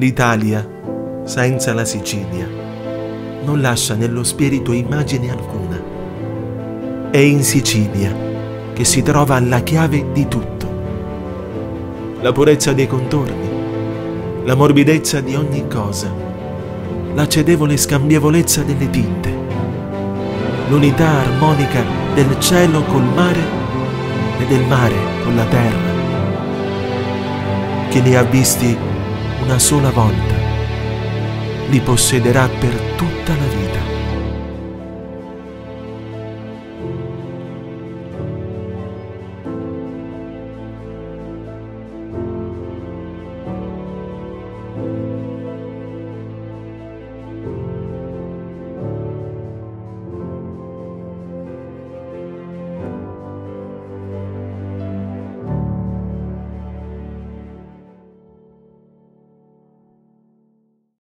L'Italia, senza la Sicilia, non lascia nello spirito immagine alcuna. È in Sicilia che si trova la chiave di tutto. La purezza dei contorni, la morbidezza di ogni cosa, la cedevole scambievolezza delle tinte, l'unità armonica del cielo col mare e del mare con la terra. Chi li ha visti una sola volta li possederà per tutta la vita.